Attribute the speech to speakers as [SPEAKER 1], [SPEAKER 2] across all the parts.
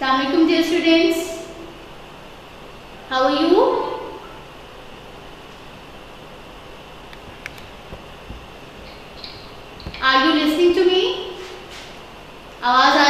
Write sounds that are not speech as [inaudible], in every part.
[SPEAKER 1] Assalamualaikum dear students. How are you? Are you listening to me? आवाज आ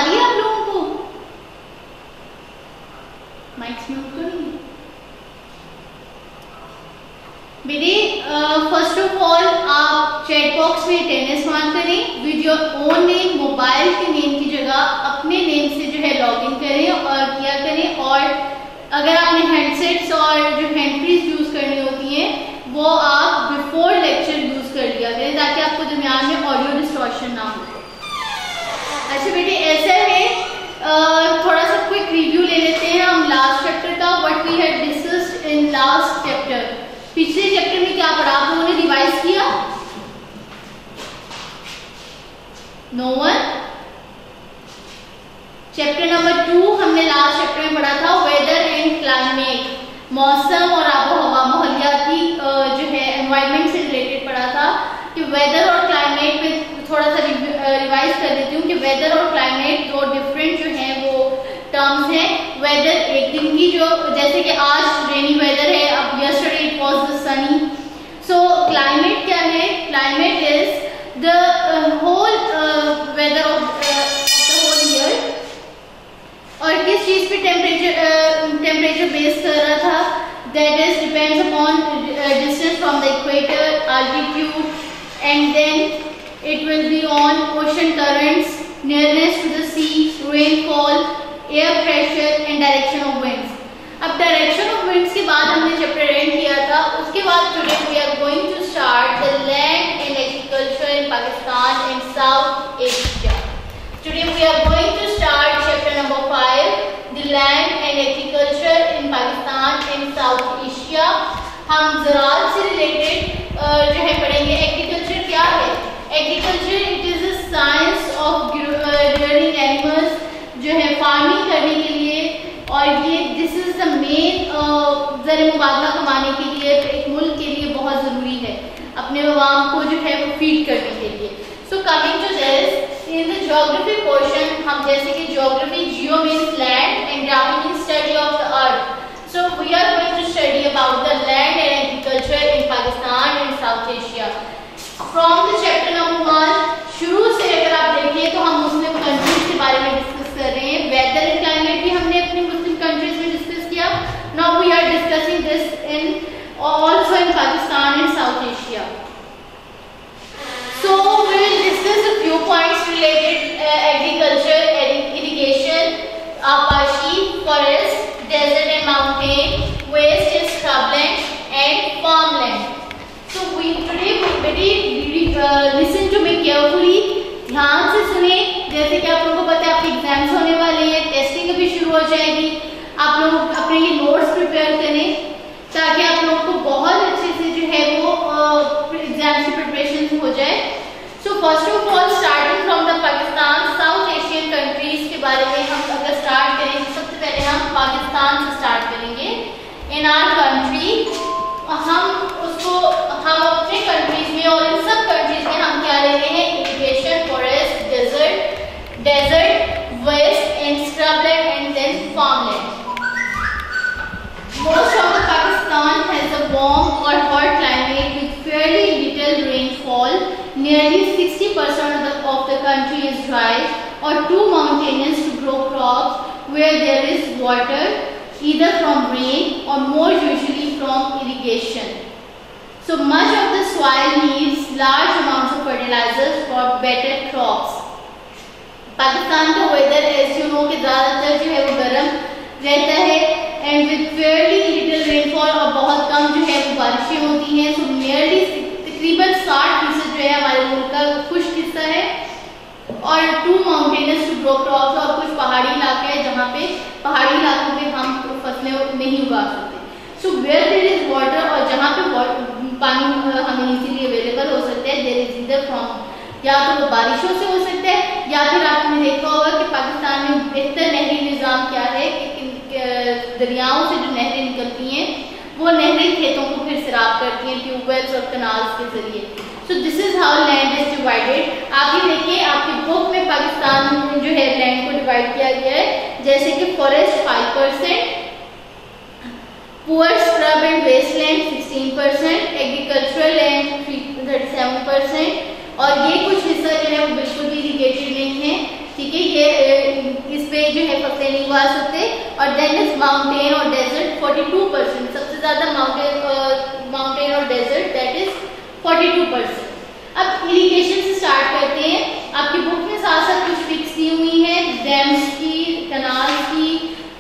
[SPEAKER 1] handsets और जो hand use करनी होती हैं, वो आप बिफोर लेक्चर यूज़ कर लिया करें, ताकि आपको दरमियान में ऑडियो डिस्टॉर्शन ना हो। अच्छा बेटे, ऐसा है थोड़ा सा क्विक रिव्यू ले लेते हैं हम लास्ट चैप्टर का what we had discussed in last chapter पिछले चैप्टर में क्या पढ़ा आप लोगों ने रिवाइज किया? No one chapter number two हमने लास्ट चैप्टर में पढ़ा था वेदर एंड क्लाइमेट मौसम और आबो हवा मोहलियाती जो है एनवायरमेंट से रिलेटेड पढ़ा था कि वेदर और क्लाइमेट में थोड़ा सा रिवाइज कर देती हूँ कि वेदर और क्लाइमेट दो डिफरेंट जो हैं, वो टर्म्स हैं। वेदर एक दिन की जो, जैसे कि आज रेनी वेदर है, अब yesterday it was the sunny so climate क्या है? Climate is the whole weather of और किस चीज़ पे टेम्परेचर टेम्परेचर बेस कर रहा था? That is depends upon distance from the equator altitude and then it will be on ocean currents, nearness to the sea, rainfall, air pressure, and direction of winds. अब direction of winds के बाद हमने chapter end किया था, उसके बाद today we are going to start the land and agriculture in Pakistan and South Asia today we are going to start chapter number 5 the land and agriculture in Pakistan and South Asia हम ज़राअत से related जो है पढ़ेंगे agriculture क्या है? Agriculture it is science of rearing animals जो है फ़ार्मिंग करने के लिए, और ये दिस इज़ द मेन जर मुबादला कमाने के लिए, एक मुल्क के लिए बहुत ज़रूरी है, अपने आवाम को जो है वो फ़ीड करने के लिए। So coming to this in the geography portion हम जैसे कि geography geo means land and graphy means study of the earth so we are going to study about the land and agriculture in Pakistan and South Asia from the chapter number one शुरू से अगर आप देखें तो हम मुस्लिम countries के बारे में डिस्कस कर रहे हैं. वेदर एंड क्लाइमेट भी हमने अपने मुस्लिम कंट्रीज़ में डिस्कस किया. Now we are discussing this in also in Pakistan and South Asia so we will discuss a few points related uh, agriculture irrigation apache forest desert and mountain waste and scrubland and farmland so we today we very listen to me carefully ध्यान से सुने जैसे कि आप लोगों को पता है आपके एग्ज़ाम्स होने वाले हैं टेस्टिंग अभी शुरू हो जाएगी आप लोग अपने ये नोट्स प्रिपेयर करें ताकि आप लोग को बहुत अच्छे से जो है वो एग्ज़ाम की प्रिपरेशन हो जाए so first of all starting from the Pakistan South Asian countries के बारे में हम अगर स्टार्ट करें सबसे पहले हम पाकिस्तान से स्टार्ट करेंगे। इन आर कंट्री हम उसको, हम अपने कंट्रीज़ में और इन सब कंट्रीज़ में हम क्या ले रहे हैं? Irrigation forest desert desert waste and scrubland and then farmland of the Pakistan has a warm or hot climate Nearly 60% of the, of the country is dry or too mountainous to grow crops where there is water either from rain or more usually from irrigation. So much of the soil needs large amounts of fertilizers for better crops. Pakistan का weather as you know कि ज़्यादातर जो है वो गर्म रहता है and with fairly little rainfall और बहुत कम जो है वो बारिशें होती हैं सो नियरली तकरीबन साठ फीसद जो है हमारे मुल्क का खुश्क हिस्सा है। और too mountainous to grow crops और कुछ पहाड़ी इलाके हैं जहाँ पे पहाड़ी इलाकों में हम फ़सलें नहीं उगा सकते। So where there is water और जहाँ पे पानी हमें इजीली अवेलेबल हो सकता है देर इज़ इधर फ्रॉम या तो वो बारिशों से हो सकता है, या फिर आपने देखा होगा कि पाकिस्तान में बेहतर नहरी निज़ाम क्या है कि दरियाओं से जो नहरें निकलती हैं, वो नहरें खेतों को फिर सराब करती हैं ट्यूबवेल्स और कनाल्स के ज़रिए। So this is how land is divided ये देखिए, आपकी बुक में पाकिस्तान जो है लैंड को डिवाइड किया गया है। जैसे कि forest five percent poor scrub and wasteland 16 percent agricultural land thirty seven percent और ये कुछ हिस्सा जो है, वो बिल्कुल भी इरीगेटेड नहीं है। ठीक है, ये इस पे जो है फ़सलें नहीं उगा सकते। और देन इज़ माउंटेन और डेजर्ट 42 परसेंट सबसे ज़्यादा माउंटेन माउंटेन और डेजर्ट दैट इज़ 42. परसेंट अब इरिगेशन से स्टार्ट करते हैं। आपकी बुक में साथ साथ कुछ फिक्स दी हुई है। डैम्स की कनाल की,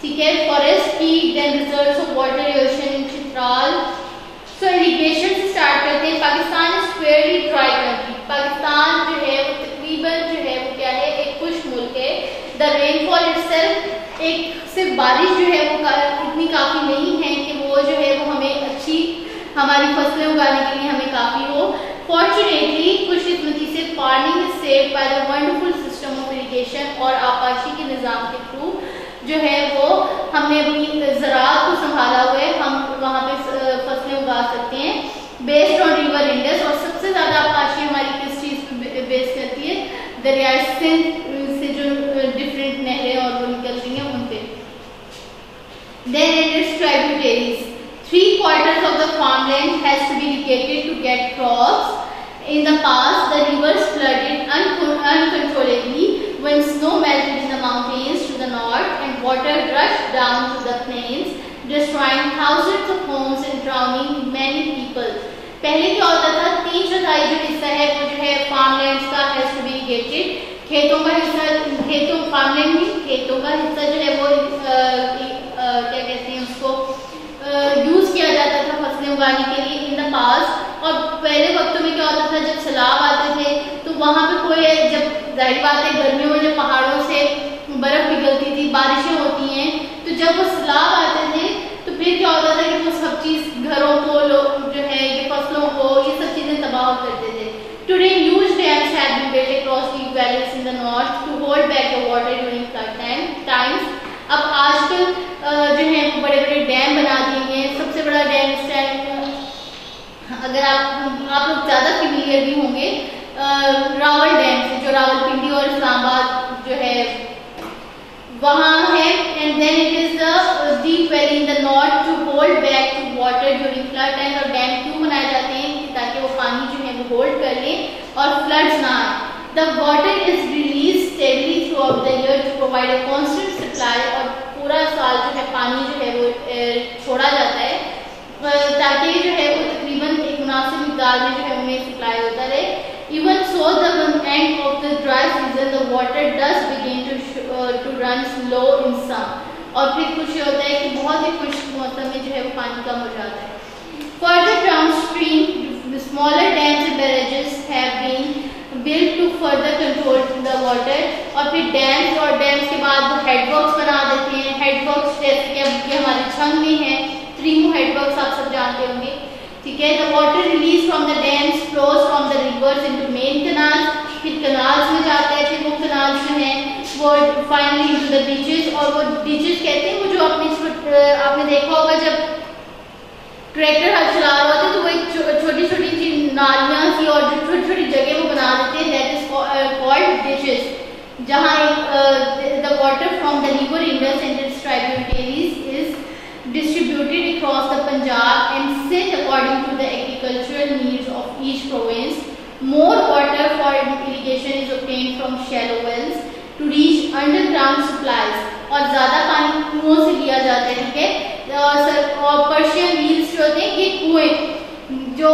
[SPEAKER 1] ठीक है? फॉरेस्ट की then reserves of water ocean Chitral so irrigation से स्टार्ट करते हैं। Pakistan is fairly dry Pakistan जो है, वो तकरीबन जो है, वो क्या है? एक खुश मुल्क है। द रेनफॉल इटसेल्फ एक, सिर्फ़ बारिश जो है, वो इतनी काफ़ी नहीं है कि वो जो है, वो हमें अच्छी हमारी फ़सलें उगाने के लिए हमें काफ़ी हो Fortunately, खुशकिस्मती से पानी by the wonderful system of irrigation और आपाशी के निज़ाम के थ्रू जो है वो हमने अपनी ज़रात को संभाला हुआ है। हम वहाँ पे फ़सलें उगा सकते हैं। बेस्ड ऑन रिवर इंडस और सबसे ज़्यादा आपाशी हमारी किस चीज़ पे बेस करती है? दरिया Sindh farmland has to be irrigated to get crops. In the past, the rivers flooded uncontrollably when snow melted in the mountains to the north and water rushed down to the plains, destroying thousands of homes and drowning many people. पहले क्या होता था तीन चौथाई जो हिस्सा है वो जो है फार्मलैंड्स का हैज टू बी इरिगेटेड खेतों का हिस्सा खेतों फार्मलैंड में खेतों का हिस्सा जो है वो आ, आ, क्या कहते हैं उसको यूज किया जाता था फसलें उगाने के लिए इन द पास और पहले वक्तों में क्या होता था? जब सैलाब आते थे तो वहाँ पे कोई जब ज़ाहिर बात है गर्मियों में जब पहाड़ों से बर्फ़ पिघलती थी बारिशें होती हैं तो जब वो सैलाब आते थे तो फिर क्या होता था कि वो सब चीज़ घरों को लोग जो है ये फ़सलों को ये सब चीज़ें तबाह करते थे। Have been built across deep valleys in the north to hold back the water during flood time, times. अब आजकल जो है बड़े बड़े डैम बना दिए हैं। सबसे बड़ा डैम इस टाइम अगर आप आप लोग ज़्यादा फेमिलियर भी होंगे रावल डैम से जो रावलपिंडी और इस्लामाबाद जो है, वहाँ है and then it is the deep valley in the north to hold back to water during flood time और डैम क्यों बनाए जाते हैं? ताकि वो पानी जो है वो होल्ड कर ले और फ्लड्स ना आए। The water is release steadily throughout the year to provide a constant supply और पूरा साल जो है पानी जो है वो छोड़ा जाता है। ताकि जो है वो मुनासिब मकदार में जो है उन्हें सप्लाई होता रहे। Even so the end of the dry season the water does begin to to run slow in some और फिर कुछ ये होता है कि बहुत ही खुश मौसम में जो है वो पानी कम हो जाता है। Further downstream smaller dams barrages have control the water और फिर डैम्स और डैम्स के बाद वो हेडवर्क्स बना देते हैं। हेडवर्क्स जैसे कि हमारे छंग में है। त्रिमू हेडवर्क्स आप सब जानते होंगे। ठीक है the water release from the dams flows from the rivers into main canals फिर कनाल्स में जाते हैं, फिर वो कनाल्स जो हैं, वो फाइनली इनटू द बीचेस और वो बीचेस कहते हैं, वो जो आपने आपने देखा होगा जब ट्रैक्टर हल चला रहा होता है तो वो एक छोटी छोटी सी नालियाँ सी और जो छोटी छोटी जगह वो बना देते हैं दैट इज़ कॉल्ड डिशेस जहाँ the water from the river Indus and its tributaries across the Punjab and sent according to the agricultural needs of each province. More water for irrigation is obtained from shallow wells to reach underground supplies. और ज़्यादा पानी कुओं से लिया जाता है ठीक है और पर्शियन व्हील्स जो होते हैं ये कुएँ जो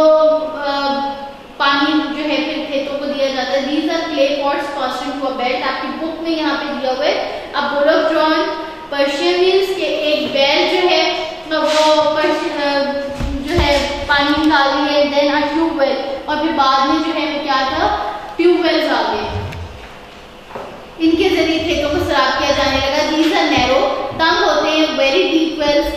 [SPEAKER 1] पानी जो है फिर खेतों को दिया जाता है these are clay pots fasting to a belt आपकी बुक में यहाँ पे दिया हुआ है अब बोलो जॉन पर्शियन व्हील्स के एक बैल जो है वो जो है, पानी निकाल है देन अ ट्यूबवेल और फिर बाद में जो है, वो क्या था? ट्यूबवेल्स आ गए. इनके ज़रिए खेतों को सराब किया जाने लगा. दीज आर नैरो तंग होते हैं वेरी डीप वेल्स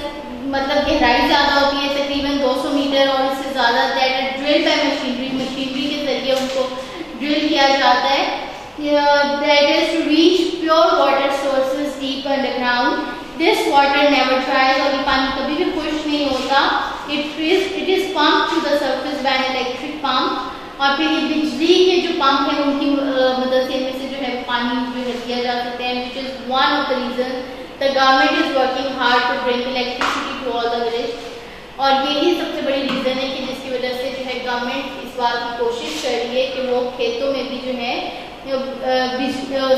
[SPEAKER 1] मतलब गहराई ज़्यादा होती है, तकरीबन 200 मीटर और इससे ज़्यादा. That drill by machinery machinery के ज़रिए उनको ड्रिल किया जाता है. That is reach pure water sources deep underground this water never dries और ये पानी कभी भी खुश नहीं होता। It is it is pump to the surface by electric pump और फिर ये बिजली के जो पंप है, उनकी मदद से इनमें से जो है पानी जो है दिया जा सकता है which is one of the reason the government is working hard to bring electricity to all the village और यही सबसे बड़ी रीज़न है कि जिसकी वजह से जो है गवर्नमेंट इस बात की कोशिश कर रही है कि वो खेतों में भी जो है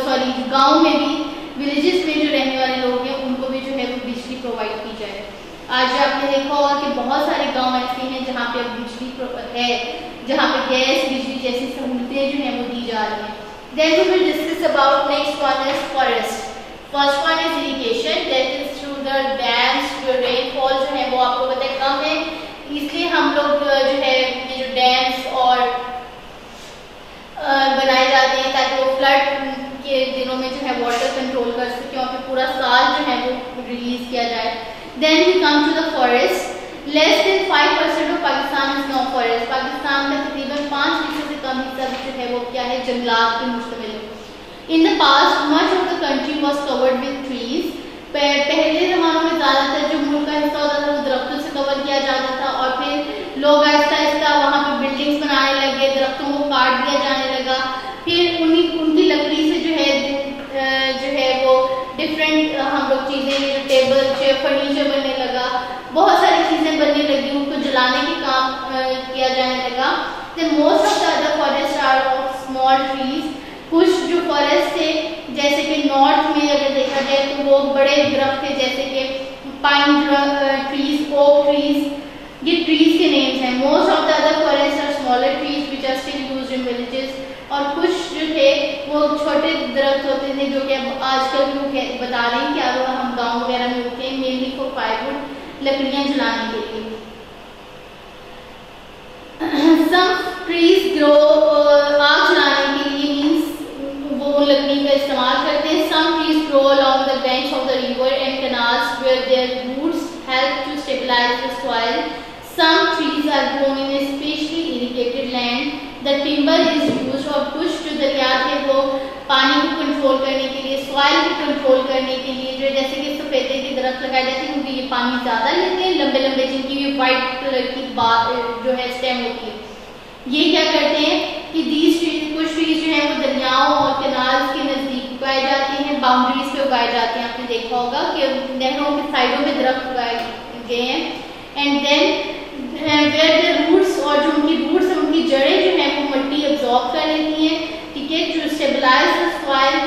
[SPEAKER 1] सॉरी गाँव में भी विलेजेस में जो रहने वाले लोग हैं, उनको प्रोवाइड की जाए। आज आपने देखा होगा कि बहुत सारे गाँव ऐसे हैं जहाँ पे अब बिजली है, जहाँ पे गैस, बिजली जैसी सहूलतें जो है वो दी जा रही हैं। Then we will discuss about next one is forest. First one is irrigation. That is through the dams जो rainfall जो है वो आपको पता है कम है। इसलिए हम लोग जो है, ये जो डैम्स और बनाए जाते हैं ताकि वो फ्लड के दिनों में जो है वाटर कंट्रोल कर सके और फिर पूरा साल जो है वो रिलीज़ किया जाए. Then we come to the forest less than five percent of Pakistan is no forest Pakistan में तकरीबन पाँच फ़ीसद से कम हिस्सा जो है वो क्या है? जंगलात के मुश्तमिल है. In the past much of the country was covered with trees पहले जमानों में ज़्यादातर जो मुल्क का हिस्सा होता था वो दरख्तों से कवर किया जाता था और फिर लोग आहिस्ता आहिस्ता वहाँ पे बिल्डिंग्स बनाने लगे दरख्तों को काट दिया जाने हम लोग चीज़ें, टेबल, चेयर, फर्नीचर बनने लगा। बहुत सारी चीज़ें बनने लगी, उनको जलाने के काम किया जाने लगा। Then most of the forest are of small trees कुछ जो फॉरेस्ट थे, जैसे कि नॉर्थ में अगर देखा जाए तो वो बड़े दरख्त थे, जैसे कि पाइन ट्रीज ओक ट्रीज ये ट्रीज के नेम्स हैं। Most of the other forest are smaller trees which are still used in villages और कुछ वो छोटे दरख्त होते थे जो कि अब आजकल भी वो बता रहे हैं कि अगर हम गाँव वगैरह में होते हैं मेनली फॉर फायरवुड लकड़ियाँ जलाने के लिए। सम ट्रीज ग्रो आग जलाने के लिए मींस वो लकड़ी का इस्तेमाल करते हैं some trees grow along the bench of the river and canals where their roots help to stabilize the soil some trees are grown in a specially irrigated land the timber is और कुछ जो दरिया थे वो पानी को control करने के लिए सॉइल को कंट्रोल करने के लिए, जो जैसे कि सफेदे की दरख्त लगाए जाते हैं क्योंकि ये पानी ज़्यादा लेते हैं लंबे लंबे जिनकी भी व्हाइट कलर की बात जो है स्टेम होती है। ये क्या करते हैं कि दीज कुछ ट्रीज जो है, वो दरियाओं और कैनाल्स के नज़दीक उगाए जाते हैं बाउंड्रीज पे उगाए जाते हैं। आपने देखा होगा कि नहरों के साइडों में दरख्त उगाए गए हैं। And then where the roots और जो उनकी रूट्स है, उनकी जड़ें जो है, वो मट्टी एब्जॉर्ब कर लेती हैं। ठीक है टू स्टेबलाइज द सॉइल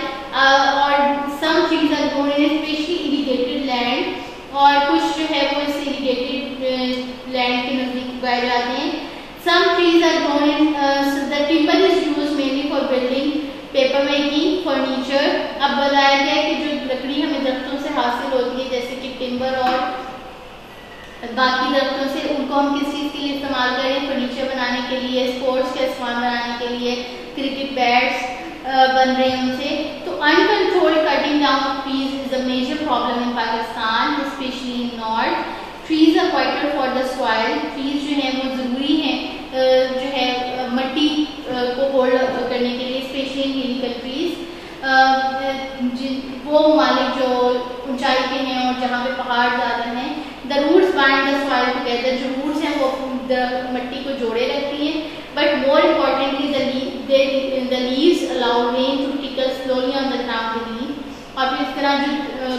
[SPEAKER 1] और some trees are grown in specially irrigated land और कुछ जो है वो इस इरिगेटेड लैंड के नज़दीक उगाए जाते हैं। Some trees are grown in the timber is use mainly for building paper making furniture अब बताया गया कि जो लकड़ी हमें दरख्तों से हासिल होती है, जैसे कि टिम्बर और बाकी दरख्तों से उनको हम किस चीज़ के लिए इस्तेमाल करें? फर्नीचर बनाने के लिए स्पोर्ट्स के सामान बनाने के लिए क्रिकेट बैट्स बन रहे हैं उनसे। तो uncontrolled cutting down of trees is a major problem in Pakistan specially in north trees are vital for the soil trees जो है, वो ज़रूरी हैं जो है, मट्टी को होल्ड करने के लिए स्पेशली इन हिली कंट्रीज़ वो मालिक जो ऊंचाई के हैं और जहाँ पे पहाड़ ज़्यादा हैं the roots bind the soil together जो रूट्स हैं वो मट्टी को जोड़े रखती हैं. But more importantly the leaves allow rain to trickle slowly on the ground beneath. और फिर इस तरह जो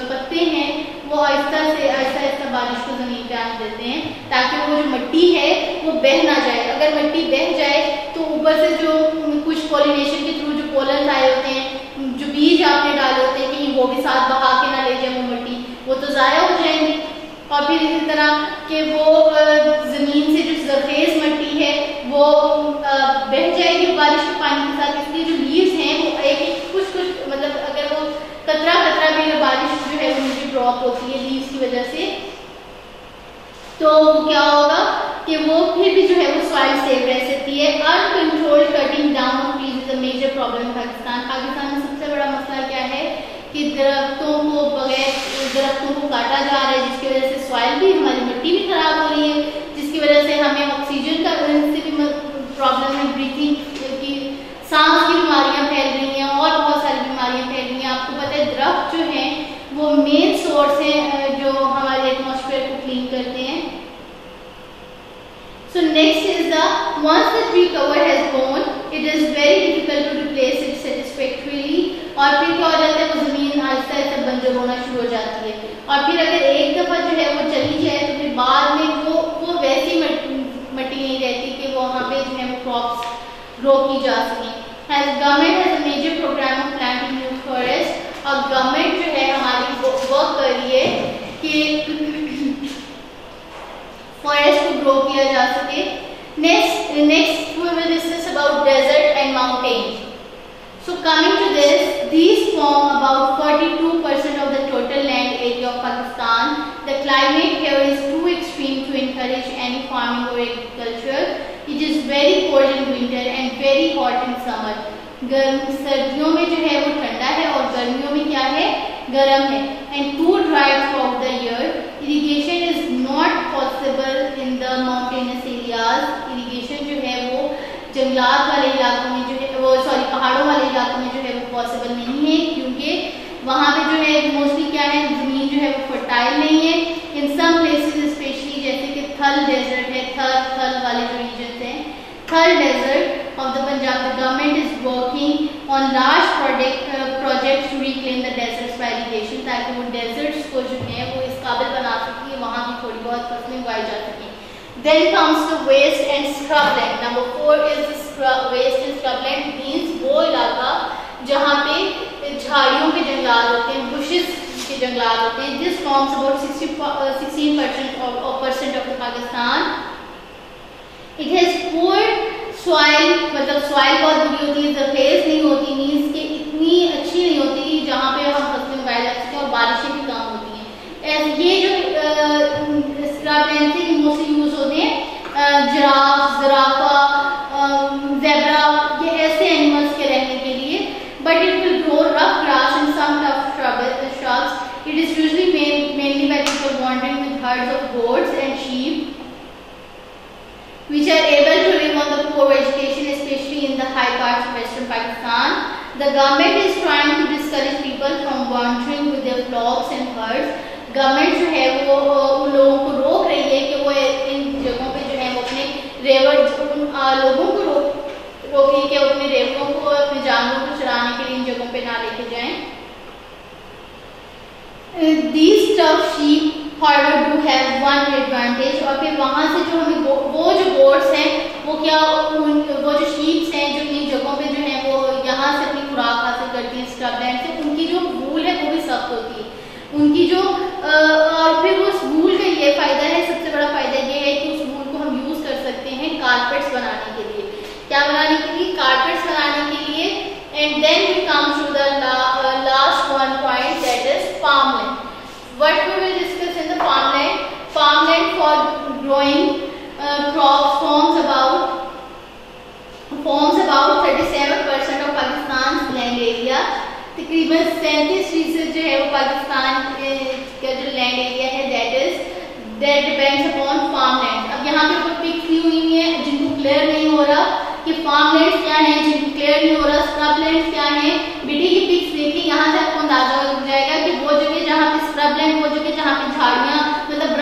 [SPEAKER 1] पत्ते हैं, वो आहिस्ता से आहिस्ता आहिस्ता बारिश को ज़मीन पे आने देते हैं, ताकि वो जो मिट्टी है, वो बह ना जाए। अगर मिट्टी बह जाए तो ऊपर से जो कुछ पॉलिनेशन के थ्रू जो पोलन आए होते हैं जो बीज आपने डाले होते हैं, कहीं वो भी साथ बहा के ना ले जाए वो मिट्टी वो तो ज़ाया हो जाएँगे और फिर इसी तरह कि वो ज़मीन से जो सरफेस मट्टी है, वो बह जाएगी बारिश के पानी के साथ। इसलिए जो लीव्स हैं, वो एक कुछ कुछ मतलब अगर वो कतरा कतरा भी बारिश जो है नीचे ड्रॉप होती है लीव्स की वजह से तो क्या होगा कि वो फिर भी जो है, वो सॉइल सेफ़ रह सकती है। Uncontrolled cutting down trees is a major problem Pakistan Pakistan में सबसे बड़ा मसला क्या है? कि दरख्तों को बगैर दरख्तों को काटा जा रहा है जिसकी वजह से सॉइल भी हमारी मिट्टी भी खराब हो रही है जिसकी वजह से हमें ऑक्सीजन का से भी प्रॉब्लम है ब्रीथिंग की सांस की बीमारियाँ फैल रही हैं और बहुत सारी बीमारियाँ फैल रही हैं। आपको पता है दरख्त जो है वो मेन सोर्स है जो हमारे एटमोसफेयर को क्लीन करते हैं। So next is the once the tree cover has gone, it is very difficult to replace it satisfactorily और फिर क्या हो जाता है, वो ज़मीन आहिस्ता आहिस्ता बंजर होना शुरू हो जाती है। और फिर अगर एक दफ़ा जो है वो चली जाए तो फिर बाद में वो वो वैसी मट्टी नहीं रहती कि वो वहाँ पे जो है वो क्रॉप्स ग्रो की जा सकें। Government has a major program of planting new forest और गवर्नमेंट जो है हमारी वर्क कर रही है कि [clears throat] फॉरेस्ट को ग्रो किया जा सके। Next next we will discuss about desert and mountain So coming to this, these form about 42% of the total land area of Pakistan. The climate here is too extreme to encourage any farming or agriculture. It is very cold in winter and very hot in summer. गर्म सर्दियों में जो है वो ठंडा है और गर्मियों में क्या है गर्म है and too dry through the year irrigation is not possible in the mountainous areas irrigation जो है वो जंगलात वाले इलाकों में जो है वो सॉरी पहाड़ों वाले इलाकों में जो है वो पॉसिबल नहीं है क्योंकि वहाँ पे जो है मोस्टली क्या है ज़मीन जो है वो फर्टाइल नहीं है। इन सम प्लेसेस स्पेशली जैसे कि थल डेजर्ट है थल थल वाले जो रीजन हैं Thal desert Punjab, the government is working on large project uh, projects to reclaim the deserts by ताकि वो deserts को जो है वो इस काबिल बना सकें वहाँ की थोड़ी बहुत फ़सलें उगाई जा सकें। Then comes the waste and scrubland. Number four is the scrub, waste and scrubland means वो इलाका जहाँ पे झाड़ियों के जंगलात होते हैं bushes के जंगलात होते हैं This forms about 60, uh, 16 percent of, of percent of the Pakistan. It has poor soil मतलब सॉइल बहुत बुरी होती है सरफेस नहीं होती मीन्स कि इतनी अच्छी नहीं होती कि जहाँ पे हम फ़सलें उगाए जा सकते हैं और बारिशें भी कम होती हैं ये जो स्क्रब मोस्टली हैं जराफ जराफा जेबरा ये ऐसे एनिमल्स के रहने के लिए but it will grow rough grass in some tough shrubs it is usually made mainly by people wandering with herds of goats and sheep which are able to live on the poor vegetation, especially in the high parts of western Pakistan. The government is trying to discourage people from wandering with their flocks and herds. Government जो है लोगों को रोक रोक कि अपने रेवरों को अपने जानवरों को चराने के लिए इन जगहों पे ना लेके जाएँ। These tough sheep however do have one advantage और फिर वहाँ से जो हमें वो, वो जो बोर्ड्स हैं वो क्या उन, वो जो शीप्स हैं जो इन जगहों पे जो है वो यहाँ से अपनी खुराक हासिल करती हैं स्क्रबलैंड से उनकी जो वूल है वो भी सख्त होती है। उनकी जो आ, और फिर उस वूल का ये फ़ायदा है सबसे बड़ा फ़ायदा ये है कि उस वूल को हम यूज़ कर सकते हैं कारपेट्स बनाने के लिए क्या बनाने के लिए कारपेट्स बनाने के लिए and then we come to the last one point that is farmland what we will discuss in the farmland farmland for growing uh, crops forms about forms about 37% of Pakistan's land area. तकरीबन सैंतीस फ़ीसद जो है वो पाकिस्तान का जो land area है that is that depends upon farm land अब यहाँ पे कोई पिक्स दी हुई है जिनको क्लियर नहीं हो रहा कि फार्म लैंड क्या है जिनको क्लियर नहीं हो रहा स्क्रब लैंड क्या है बेटी की पिक्स देखिए यहाँ से आपको अंदाज़ा हो जाएगा कि वो जगह जहाँ पे स्क्रब लैंड वो जगह जहाँ पे झाड़ियाँ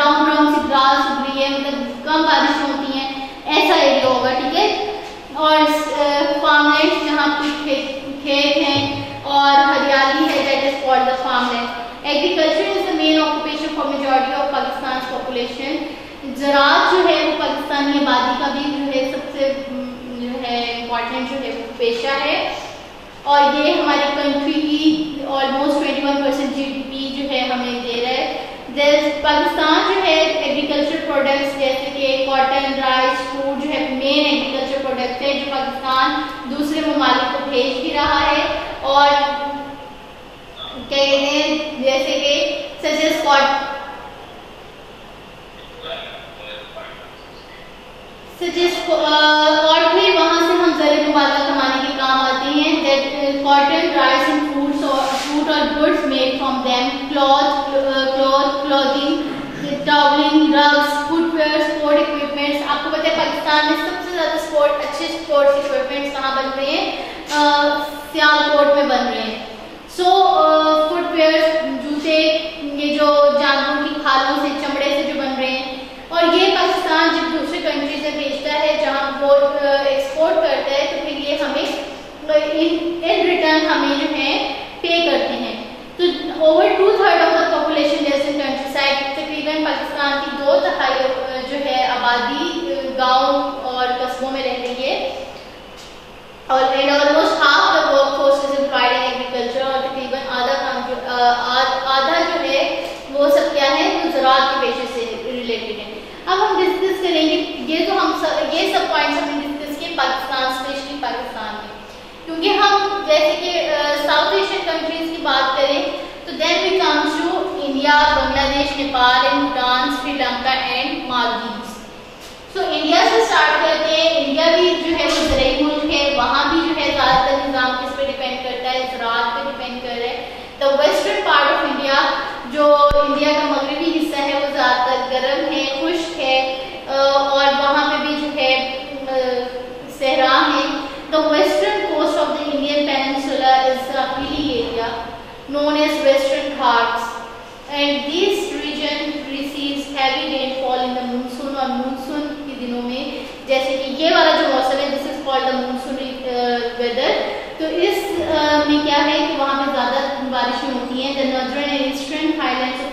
[SPEAKER 1] ब्राउन ब्राउन सी ग्रास उग रही है मतलब कम बारिश होती है, ऐसा एरिया होगा, ठीक है? और फार्म लैंड जहाँ पे खेत हैं और हरियाली है that is called the farmland agriculture is the main occupation for majority of Pakistan population ज़रात जो है, वो पाकिस्तानी आबादी का भी जो है, सबसे जो है इंपॉर्टेंट जो है, वो पेशा है. और ये हमारी कंट्री की ऑलमोस्ट 21 परसेंट जी जो है, हमें दे रहा है. पाकिस्तान जो है एग्रीकल्चर प्रोडक्ट्स जैसे कि कॉटन राइस फ़ूड जो है मेन एग्रीकल्चर प्रोडक्ट है जो पाकिस्तान दूसरे ममालिक को भेज भी रहा है और हैं? जैसे कि सजेस्ट कॉट सजेस्ट और फिर वहाँ से हम ज़रिए मुबादला कमाने के काम आती हैं। कॉटन राइस एंड फ़ूड और goods made from them, cloth, cloth, clothing, towelling drugs footwear sport equipments आपको पता है पाकिस्तान में सबसे ज़्यादा स्पोर्ट अच्छे स्पोर्ट्स इक्विपमेंट्स कहाँ बन रहे हैं? सियालकोट में बन रहे हैं। सो फुटवेयर जूते ये जो जानवरों की खालों से चमड़े से जो बन रहे हैं और ये पाकिस्तान जब दूसरे कंट्री से भेजता है जहाँ वो एक्सपोर्ट करता है तो फिर ये हमें इन रिटर्न हमें जो है पे करते हैं तो over two third of the population जैसे आधा जो है वो सब क्या है वो ज़रात के पेशे से रिलेटेड है अब हम डिस्कस करेंगे ये तो हम सब, ये सब पॉइंट्स हमने डिस्कस किए पाकिस्तान स्पेशली पाकिस्तान में क्योंकि हम जैसे कि साउथ एशियन कंट्रीज़ की बात करें तो then we comes to India Bangladesh Nepal and Bhutan Sri Lanka and Maldives so India से स्टार्ट करते हैं। इंडिया भी जो है, वो ज़रिए मुल्क है। वहाँ भी जो है, ज़्यादातर निज़ाम किस पे डिपेंड करता है? ज़रात पे डिपेंड कर रहा है। The western part of India जो इंडिया का मगरबी हिस्सा है वो ज़्यादातर गर्म है खुश्क है और वहाँ पे भी जो है सहरा है the western coast of the Indian Peninsula is a hilly area known as Western Ghats and this region receives heavy rainfall in the monsoon और monsoon के दिनों में जैसे कि ये वाला जो मौसम है this is called the monsoon weather तो इस uh, में क्या है कि वहाँ पे ज़्यादा होती हैं the northern and eastern highlands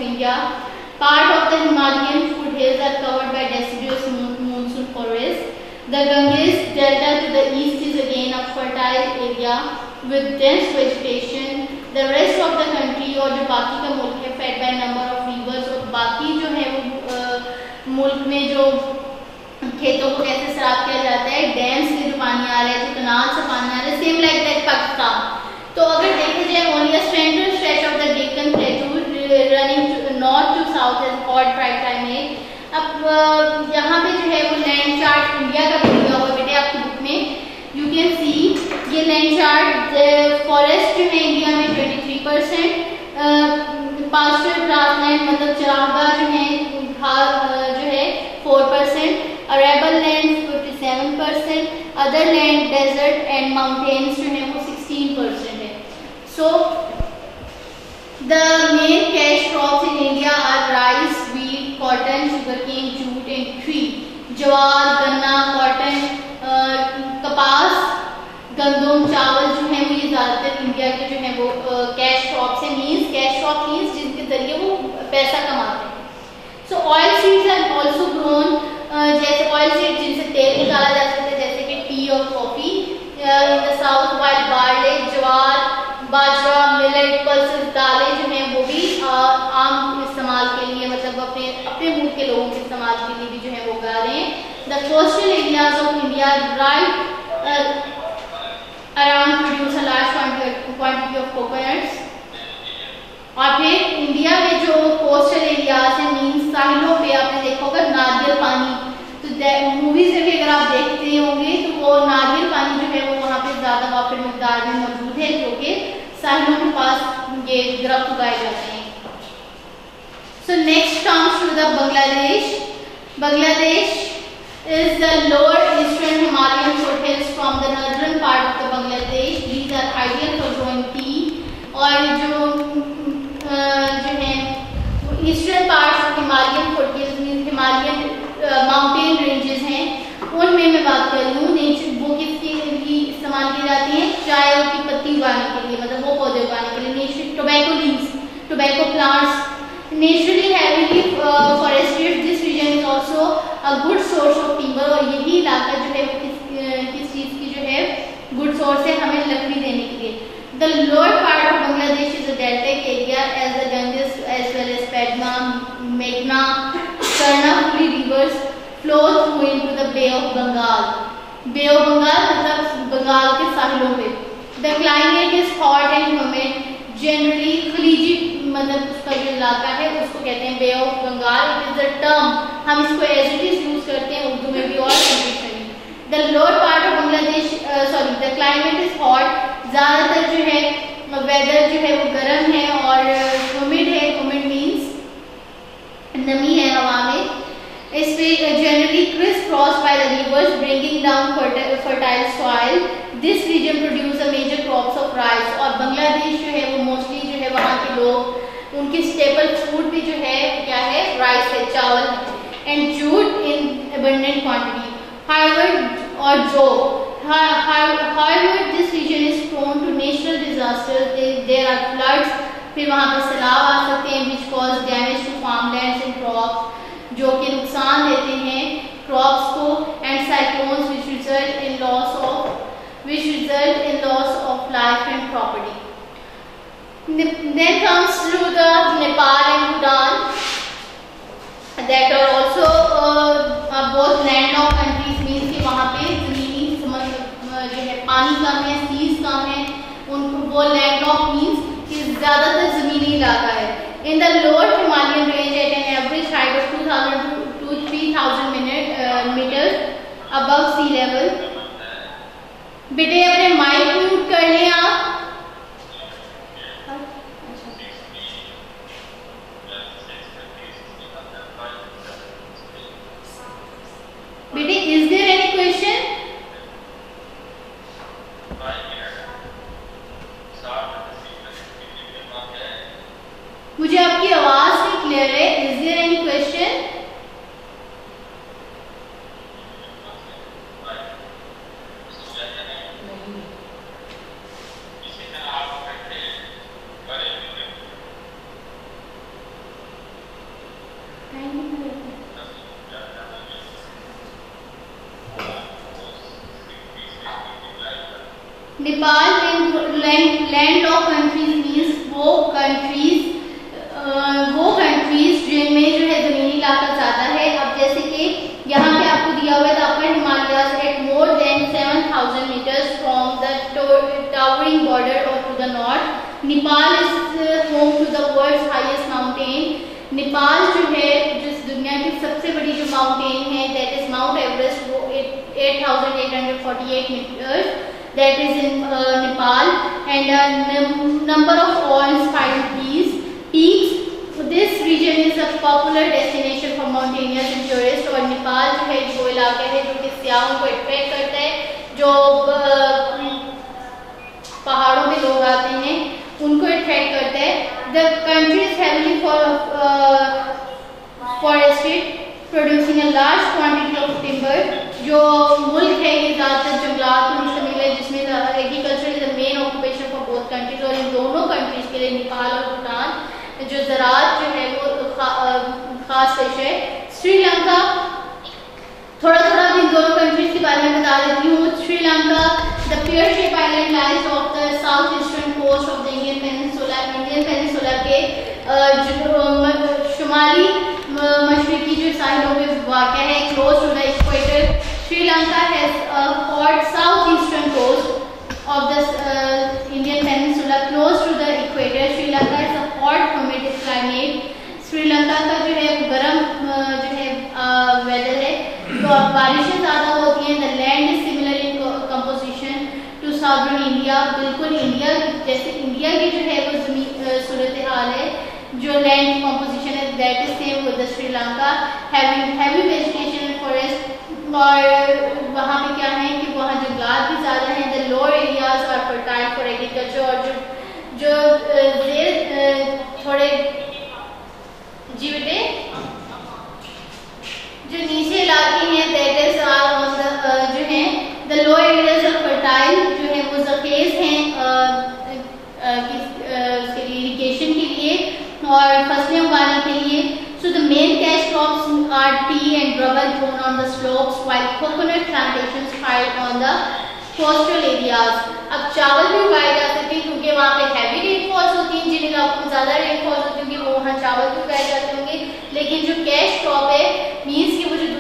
[SPEAKER 1] part of the Himalayan foothills are covered by deciduous monsoon forests The Ganges Delta to the east is again a fertile area with dense vegetation. The rest of the country और जो बाकी का मुल्क है fed by number of rivers और जो है वो आ, मुल्क में जो खेतों को कैसे सराब किया जाता है डैम से जो पानी आ रहा है जो कनाल से पानी आ रहा है सेम लाइक दैट पाकिस्तान तो अगर देखे जाए only standard stretch of the Deccan plateau running north to south is called ट्राइटाइमेट अब यहाँ पे जो है वो लैंड चार्ट इंडिया का भी दिया हुआ बेटे आपकी बुक में। यू कैन सी ये लैंड चार्ट फॉरेस्ट जो है इंडिया में 23 परसेंट पास्टर ग्रासलैंड मतलब चरागाह जो है जो है 4 percent arable land 57 percent other land desert and mountains जो है वो 16 परसेंट है so the main cash crops in India are rice cotton sugar cane jute and jowar गन्ना कॉटन कपास गंदम चावल जो है वो ये ज़्यादातर इंडिया के जो है वो कैश क्रॉप से मीन्स कैश क्रॉप मीन्स जिनके ज़रिए वो पैसा कमाते हैं। So oil seeds are also grown जैसे ऑयल सीड जिनसे तेल निकाला जा सकता है, जैसे कि टी और coffee south wheat barley jowar bajra, millet pulses दालें जो हैं वो भी आम इस्तेमाल के लिए मतलब अपने अपने मुल्क के लोगों के इस्तेमाल के लिए भी जो है वो उगा रहे हैं। The coastal areas of India right around produce a large quantity of coconuts और फिर इंडिया में जो कोस्टल एरियाज़ हैं मीन साहिलों पे आपने देखा होगा नारियल पानी। तो मूवीज़ में भी अगर आप देखते होंगे तो वो नारियल पानी जो है वो वहाँ पे ज़्यादा वाफिर मकदार में मौजूद है, जो कि साहिलों के पास ये द्रफ उगाए जाते हैं। So next comes to the Bangladesh Bangladesh is the lower eastern Himalayan fort from the northern part of the Bangladesh these are ideal for growing tea और जो जो है eastern part of Himalayan fort mean Himalayan mountain ranges हैं। उनमें मैं बात कर रही हूँ। नेचर वो किसकी इस्तेमाल की जाती है? चाय और की पत्ती उगाने देखा tobacco leave tobacco plants naturally है forested this region is also a good source of timber और यही इलाका जो है किस चीज़ की जो है गुड सोर्स है हमें लकड़ी देने के लिए। The lower part of Bangladesh is a deltaic area as a Ganges as well as Padma मेघना Karnaphuli rivers flow through in the Bay of Bengal Bay of Bengal मतलब बंगाल के साहिलों में The climate is hot and humid. Generally, खलीजी मतलब उसका जो इलाका है उसको कहते हैं Bay of Bengal it is a term हम इसको एज इट इज़ यूज़ करते हैं उर्दू में भी और the lower part of Bangladesh sorry the climate is hot ज़्यादातर जो है वेदर जो है वो गर्म है और ह्यूमिड है. ह्यूमिड मीन्स नमी है हवा में. इस पे generally crisscross by the rivers bringing down fertile soil this region produce a major crops of rice और बांग्लादेश जो है वो मोस्टली जो है वहाँ के लोग उनकी स्टेबल फूड भी जो है क्या है राइस है चावल and jute in abundant quantity however और जो however this region is prone to natural disaster there are floods फिर वहाँ पर सैलाब आ सकते हैं which cause damage to farmlands and crops जो कि नुकसान देते हैं क्रॉप्स को and cyclones which result in loss of which result in loss of life and property then comes through the Nepal and Bhutan that are also uh, uh, both landlocked कि वहाँ पे जमीनी जो है पानी कम है सीज कम है उनको वो लैंडलॉक मीन्स कि ज़्यादातर ज़मीनी इलाका है। In the lower Himalayan range at an average height of 2000 to 3000 uh, meters sea बेटे अपने माइक म्यूट कर लें आप बेटे इज़ देयर एनी क्वेश्चन मुझे आपकी आवाज़ नहीं क्लियर है is there any question Nepal land of countries means वो कंट्रीज़ वो कंट्रीज़ जिनमें जो है जमीनी इलाका ज़्यादा है अब जैसे कि यहाँ पे आपको दिया हुआ है the upper Himalayas at more than 7000 meters from the towering border और to the north Nepal is home to the world's highest mountain Nepal जो है जिस दुनिया की माउंटेन है दैट इज़ माउंट एवरेस्ट वो 8848 meter that is in Nepal and number of falls peaks this region is a popular destination for mountaineers and tourist और नेपाल जो है, वो इलाके है जो कि सियाहों को अट्रैक्ट करता है, जो uh, पहाड़ों में लोग आते हैं, उनको अट्रैक्ट करता है। The country for forested producing a large quantity of timber जो मुल्क है ये ज़्यादातर जंगलात पर मुश्तमिल है, जिसमें agriculture is the main occupation for both countries और इन दोनों कंट्रीज़ के लिए नेपाल और भूटान जो ज़रात जो है वो खास पेश है। श्रीलंका थोड़ा थोड़ा इन दोनों कंट्रीज़ के बारे में बता देती हूँ। Sri Lanka the pear shape island lies off the south eastern coast of the Indian peninsula Indian peninsula के शुमाली मशरकी जो साहिलों में वाक़ है close to the equator Sri Lanka has a hot southeastern coast of the uh, Indian Peninsula close to the equator. Sri Lanka has a hot humid climate. Sri Lanka का जो है गर्म जो है वेदर है तो बारिशें ज़्यादा होती हैं the land is similar in composition to southern India बिल्कुल इंडिया जैसे इंडिया की जो है वो ज़मीन सूरत हाल है, जो लैंड कंपोजिशन है that is same with Sri Lanka having heavy vegetation forest और वहाँ पे क्या है कि वहाँ जंगलात भी ज़्यादा हैं the lower areas are fertile for agriculture और जो जो थोड़े जी जो नीचे इलाके हैं that is are on the the lower areas are fertile जो है वो जखेज हैं इरिगेशन के लिए और फ़सलें उगाने के लिए the main cash crops are tea and rubber grown on the slopes while coconut plantations thrive on the coastal areas. अब चावल भी उगाए जा सकते हैं क्योंकि वहाँ पे हैवी रेनफॉल्स होती हैं जिन इलाकों में ज़्यादा रेनफॉल्स होती होंगी, वो वहाँ चावल भी उगाए जाते होंगे लेकिन जो कैश क्रॉप है मीन्स कि वो जो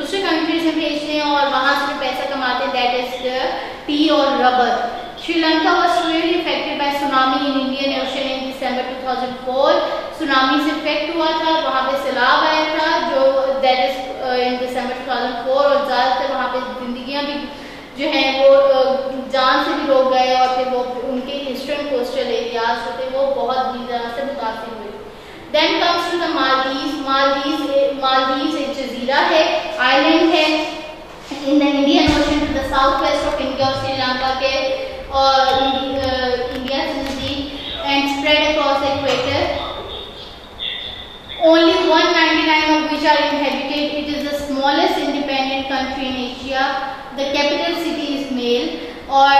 [SPEAKER 1] में भेजते हैं और वहाँ से पैसा कमाते हैं दैट इज़ टी और rubber Sri Lanka was severely affected by tsunami in Indian Ocean in December 2004. Tsunami से इफ़ेक्ट हुआ था वहाँ पे सैलाब आया था जो दैट इज़ इन दिसंबर 2004 और ज़्यादातर वहाँ पे जिंदगियाँ भी जो हैं वो uh, जान से भी लोग गए और फिर वो उनके ईस्टर्न कोस्टल एरियाज़ होते वो बहुत बुरी तरह से मुतासर हुए then comes to the Maldives Maldives Maldives एक जजीरा है आइलैंड है in the Indian Ocean to the south west of India और श्रीलंका के, और इंडिया से नज़दीक and spread across equator only 199 of which are inhabited. It is the smallest independent country in Asia. The capital city is Male और,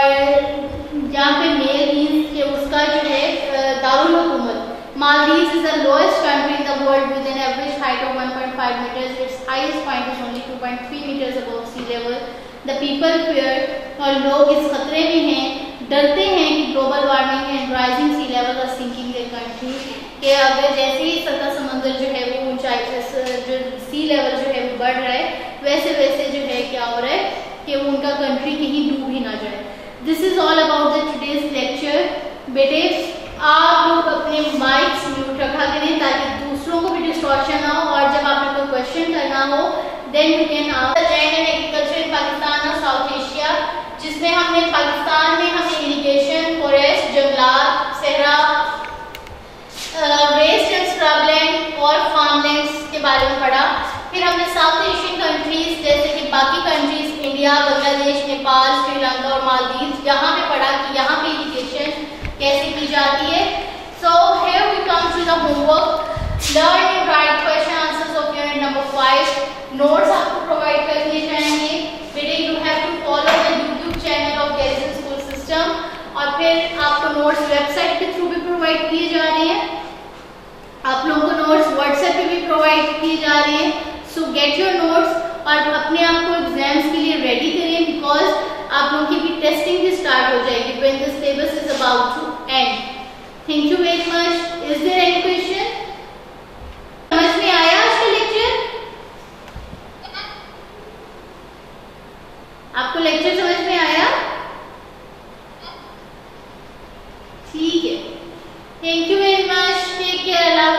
[SPEAKER 1] यहाँ पे mail means कि उसका जो है दारुल हुकूमत Maldives is the lowest country in the world with an average height of 1.5 meters. Its highest point is only 2.3 meters above sea level. The people fear, और लोग इस खतरे में हैं, डरते हैं कि global warming and rising sea level are sinking their country कि अगर जैसे ही सतह समंदर जो है वो ऊंचाई जो सी लेवल जो है वो बढ़ रहा है, वैसे वैसे जो है क्या हो रहा है कि उनका कंट्री कहीं डूब ही ना जाए this is all about the today's lecture बेटे आप लोग अपने माइक्स म्यूट रखा करें ताकि दूसरों को भी डिस्टॉर्शन ना हो और जब आपने कोई क्वेश्चन करना हो then you can agriculture in Pakistan और साउथ एशिया जिसमें हमने पाकिस्तान में हमने इरीगेशन फॉरेस्ट जंगलात सहरा वेस्ट एंड स्क्रबलैंड और फार्मलैंड्स के बारे में पढ़ा। फिर हमने साउथ एशियन कंट्रीज़ जैसे कि बाकी कंट्रीज़ इंडिया बांग्लादेश नेपाल श्रीलंका और मालदीव यहाँ पे पढ़ा कि यहाँ पे इरिगेशन कैसे की जाती है? So have you come to the homework learn and write question answers of unit number 5 notes आपको प्रोवाइड कर दिए जाएँगे. बेटे you have to follow the YouTube channel of gadget school system और फिर आपको नोट्स वेबसाइट के थ्रू भी प्रोवाइड किए जा रहे हैं. आप लोगों को नोट्स व्हाट्सएप पे भी प्रोवाइड किए जा रहे हैं. सो गेट योर नोट्स और अपने आप को एग्ज़ाम्स के लिए रेडी करिए बिकॉज़ आप लोगों की भी टेस्टिंग भी स्टार्ट हो जाएगी when this syllabus is about to end thank you very much is there any question समझ में आया आज का लेक्चर आपको लेक्चर समझ में आया? ठीक है. Thank you very much take care Allah